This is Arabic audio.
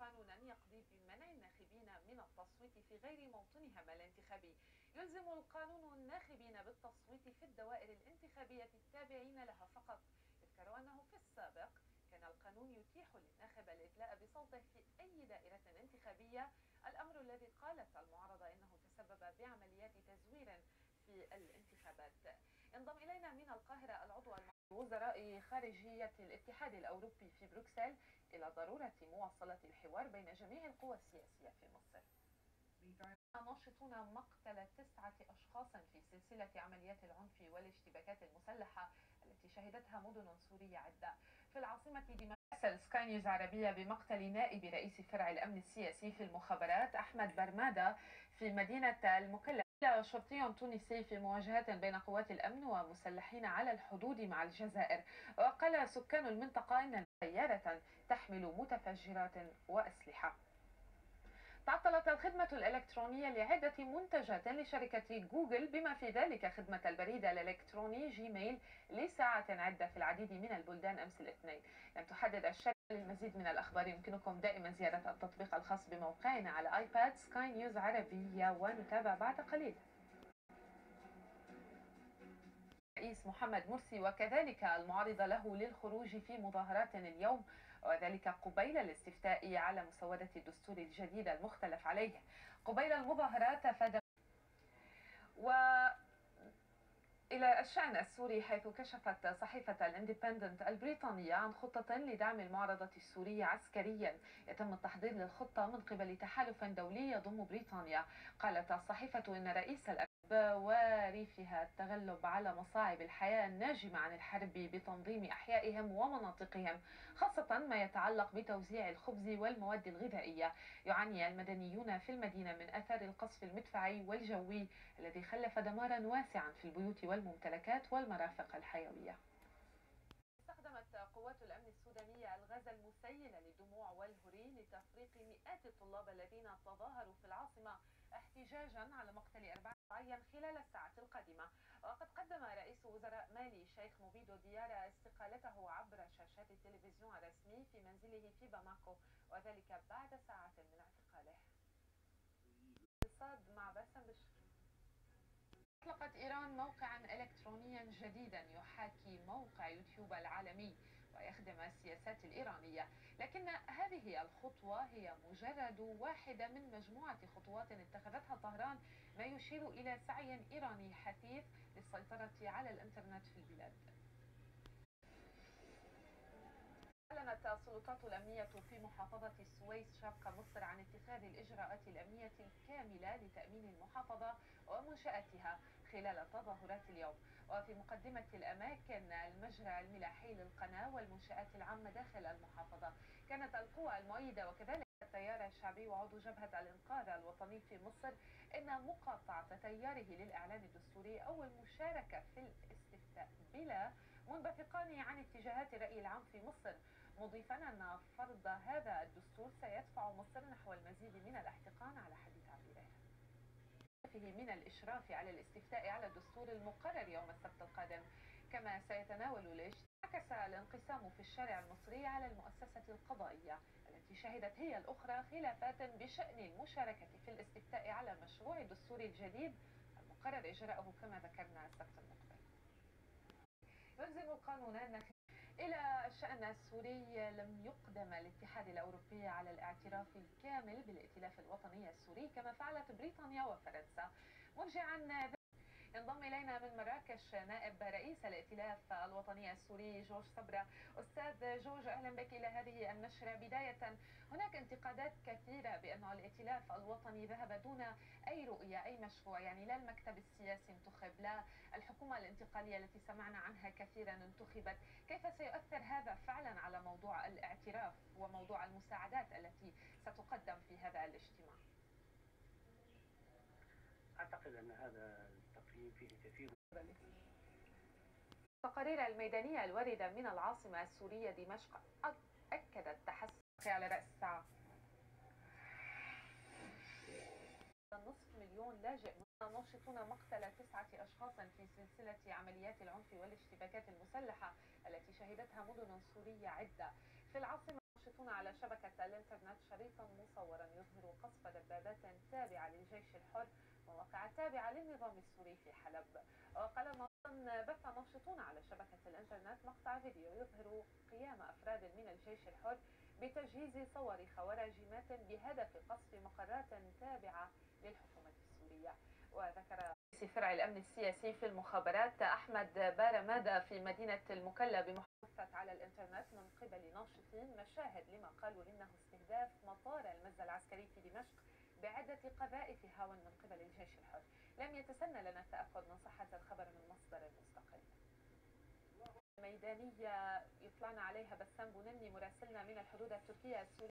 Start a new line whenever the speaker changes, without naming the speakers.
قانونا يقضي بمنع الناخبين من التصويت في غير موطنهم الانتخابي. يلزم القانون الناخبين بالتصويت في الدوائر الانتخابية التابعين لها فقط. يذكر أنه في السابق كان القانون يتيح للناخب الإدلاء بصوته في أي دائرة انتخابية. الأمر الذي قالت المعارضة إنه تسبب بعمليات تزوير في الانتخابات. انضم إلينا من القاهرة العضو وزراء خارجية الاتحاد الأوروبي في بروكسل إلى ضرورة مواصلة الحوار بين جميع القوى السياسية في مصر. ناشطون مقتل تسعة أشخاص في سلسلة عمليات العنف والاشتباكات المسلحة التي شهدتها مدن سورية عدة. في العاصمة دمشق سكاي نيوز عربية بمقتل نائب رئيس فرع الأمن السياسي في المخابرات أحمد برمادة في مدينة المكلف شرطي تونسي في مواجهات بين قوات الأمن ومسلحين على الحدود مع الجزائر. وقال سكان المنطقة أن سيارة تحمل متفجرات وأسلحة. تعطلت الخدمة الإلكترونية لعدة منتجات لشركة جوجل بما في ذلك خدمة البريد الإلكتروني جيميل لساعات عدة في العديد من البلدان أمس الاثنين. لم تحدد الشركة للمزيد من الأخبار يمكنكم دائما زيارة التطبيق الخاص بموقعنا على آيباد سكاي نيوز عربية ونتابع بعد قليل. الرئيس محمد مرسي وكذلك المعارضة له للخروج في مظاهرات اليوم وذلك قبيل الاستفتاء على مسودة الدستور الجديد المختلف عليه. قبيل المظاهرات أفاد و إلى الشأن السوري حيث كشفت صحيفة الإندبندنت البريطانية عن خطة لدعم المعارضة السورية عسكريا. يتم التحضير للخطة من قبل تحالف دولي يضم بريطانيا. قالت الصحيفة إن رئيس بوارثها التغلب على مصاعب الحياة الناجمة عن الحرب بتنظيم أحيائهم ومناطقهم خاصة ما يتعلق بتوزيع الخبز والمواد الغذائية. يعاني المدنيون في المدينة من أثار القصف المدفعي والجوي الذي خلف دمارا واسعا في البيوت والممتلكات والمرافق الحيوية. استخدمت قوات الأمن السودانية الغاز المسيل للدموع والهري لتفريق مئات الطلاب الذين تظاهروا في العاصمة احتجاجا على مقتل خلال الساعات القادمة. وقد قدم رئيس وزراء مالي شيخ موبيدو ديارا استقالته عبر شاشات التلفزيون الرسمي في منزله في باماكو وذلك بعد ساعات من اعتقاله. مع باسم بشر. أطلقت إيران موقعا إلكترونيا جديدا يحاكي موقع يوتيوب العالمي. السياسات الإيرانية. لكن هذه الخطوة هي مجرد واحدة من مجموعة خطوات اتخذتها طهران ما يشير إلى سعي إيراني حثيث للسيطرة على الإنترنت في البلاد. أعلنت السلطات الأمنية في محافظة السويس شرق مصر عن اتخاذ الإجراءات الأمنية الكاملة لتأمين المحافظة ومنشآتها. خلال تظاهرات اليوم. وفي مقدمة الأماكن المجرى الملاحي للقناة والمنشآت العامة داخل المحافظة. كانت القوى المؤيدة وكذلك التيار الشعبي وعضو جبهة الإنقاذ الوطني في مصر. إن مقاطعة تياره للإعلان الدستوري أو المشاركة في الاستفتاء بلا منبثقان عن اتجاهات الرأي العام في مصر. مضيفا أن فرض هذا الدستور سيدفع مصر نحو المزيد من الاحتقان على حد تعبيره من الإشراف على الاستفتاء على الدستور المقرر يوم السبت القادم. كما سيتناول الاجتماع عكس الانقسام في الشارع المصري على المؤسسة القضائية التي شهدت هي الأخرى خلافات بشأن المشاركة في الاستفتاء على مشروع الدستور الجديد المقرر إجراءه كما ذكرنا السبت المقبل. يلزم القانون أن إلى الشأن السوري لم يقدم الاتحاد الأوروبي على الاعتراف الكامل بالائتلاف الوطني السوري كما فعلت بريطانيا وفرنسا. مرجعا ينضم إلينا من مراكش نائب رئيس الائتلاف الوطني السوري جورج صبرا أستاذ جورج أهلا بك إلى هذه النشرة. بداية هناك انتقادات كثيرة بأن الائتلاف الوطني ذهب دون أي رؤية أي مشروع. يعني لا المكتب السياسي انتخب لا الحكومة الانتقالية التي سمعنا عنها كثيرا انتخبت. كيف سيؤثر هذا فعلا على موضوع الاعتراف وموضوع المساعدات التي ستقدم في هذا الاجتماع؟
أعتقد أن هذا
التقارير الميدانية الواردة من العاصمة السورية دمشق أكدت تحسن على رأس الساعة. نصف مليون لاجئ ناشطون مقتل تسعة أشخاص في سلسلة عمليات العنف والاشتباكات المسلحة التي شهدتها مدن سورية عدة. في العاصمة ناشطون على شبكة الإنترنت شريط قصف دبابات تابعة للجيش الحر مواقع تابعة للنظام السوري في حلب. وقال الناظم بث ناشطون على شبكة الإنترنت مقطع فيديو يظهر قيام أفراد من الجيش الحر بتجهيز صواريخ وراجمات بهدف قصف مقرات تابعة للحكومة السورية. وذكر رئيس فرع الأمن السياسي في المخابرات أحمد بارمادة في مدينة المكلا بمحادثة على الإنترنت من قبل ناشطين مشاهد لما قالوا إنه استهداف مطار المزة العسكري في دمشق بعدة قذائف هاون من قبل لم يتسنى لنا التأكد من صحة الخبر من مصدر مستقل. ميدانية يطلعنا عليها بسام بونني مراسلنا من الحدود التركية السورية.